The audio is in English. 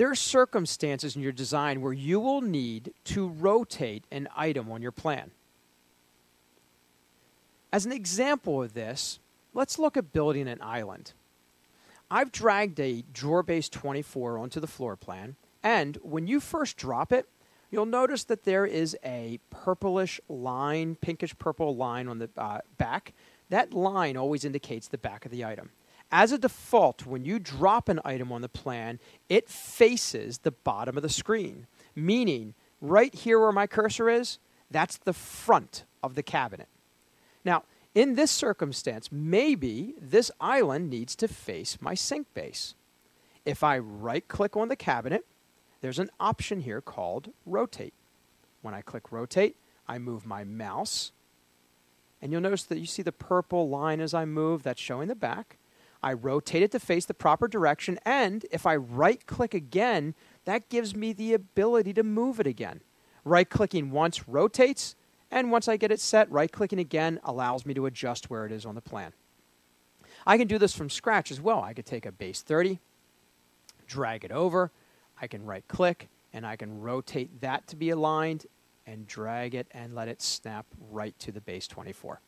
There are circumstances in your design where you will need to rotate an item on your plan. As an example of this, let's look at building an island. I've dragged a drawer base 24 onto the floor plan, and when you first drop it, you'll notice that there is a purplish line, pinkish purple line on the uh, back. That line always indicates the back of the item. As a default, when you drop an item on the plan, it faces the bottom of the screen, meaning right here where my cursor is, that's the front of the cabinet. Now, in this circumstance, maybe this island needs to face my sink base. If I right click on the cabinet, there's an option here called rotate. When I click rotate, I move my mouse, and you'll notice that you see the purple line as I move, that's showing the back. I rotate it to face the proper direction, and if I right click again, that gives me the ability to move it again. Right clicking once rotates, and once I get it set, right clicking again allows me to adjust where it is on the plan. I can do this from scratch as well. I could take a base 30, drag it over, I can right click, and I can rotate that to be aligned and drag it and let it snap right to the base 24.